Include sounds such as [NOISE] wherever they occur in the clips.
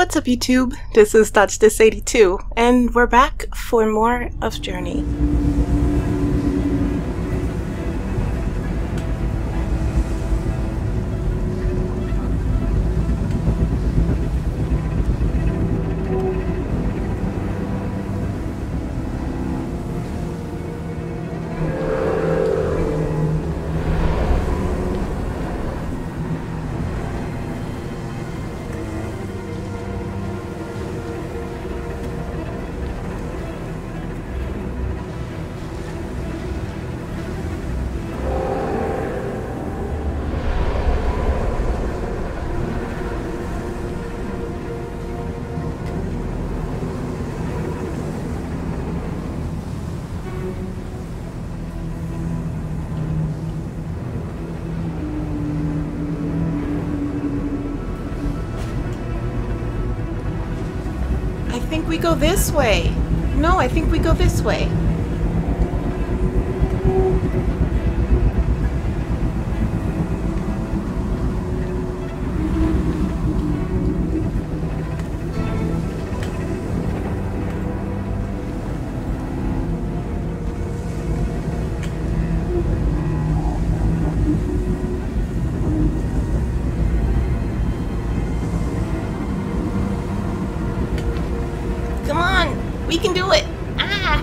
What's up YouTube? This is Dodge This 82 and we're back for more of Journey. Think we go this way. No, I think we go this way. We can do it. Ah!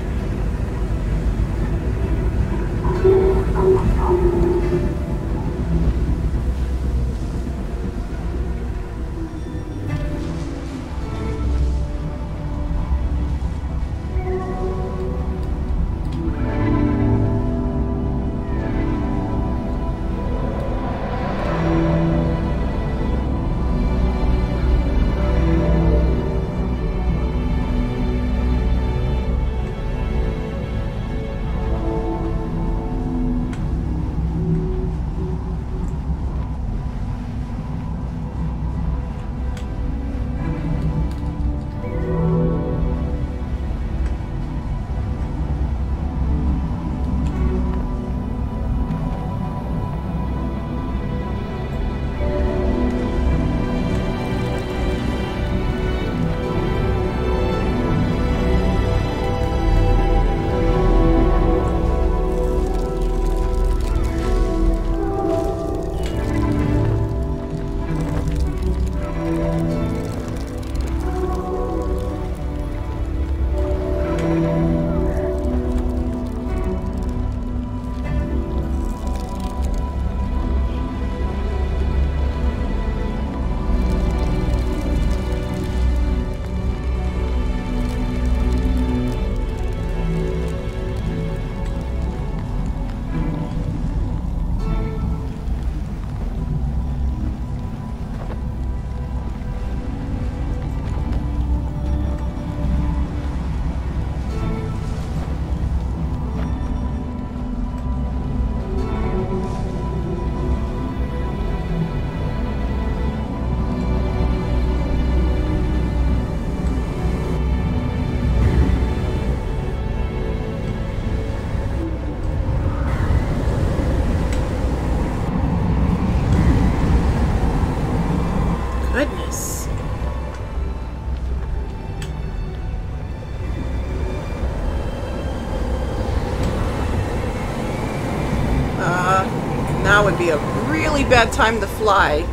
Be a really bad time to fly.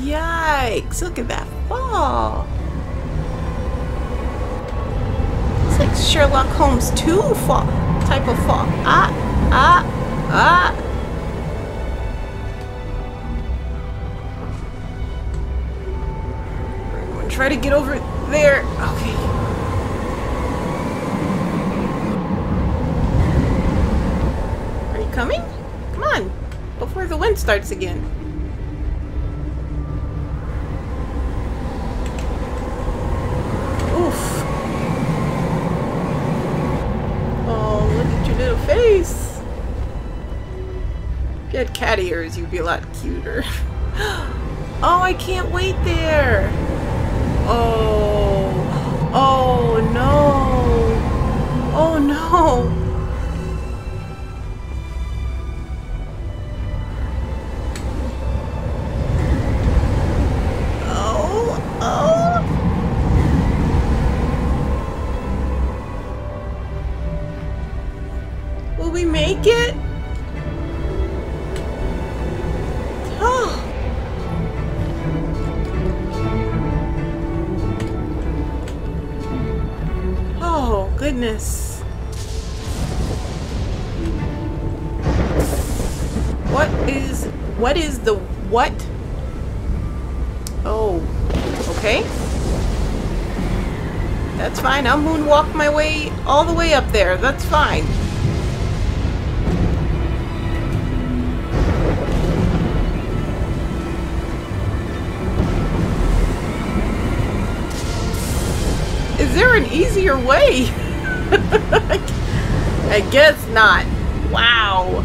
Yikes, look at that fall. It's like Sherlock Holmes 2 fall type of fall. Ah, ah, ah. Try to get over there. Okay. Are you coming? Come on. Before the wind starts again. Oof. Oh, look at your little face. If you had cat ears, you'd be a lot cuter. [GASPS] Oh, I can't wait there. Oh. Oh, no. Oh, no. What is what is the what? Oh, okay. That's fine. I'll moonwalk my way all the way up there. That's fine. Is there an easier way? [LAUGHS] I guess not. Wow.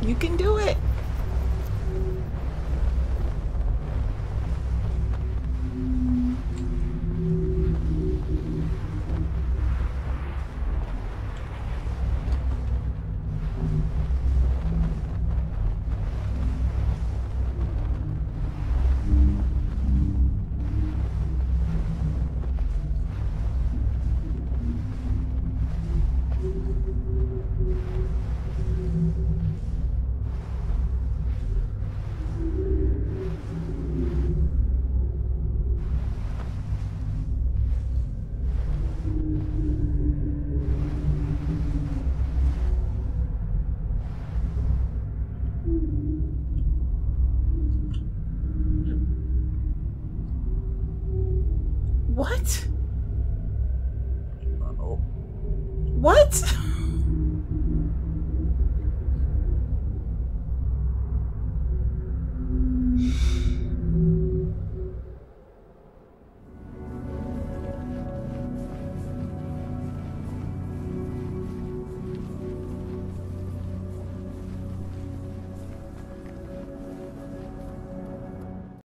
You can do it. What?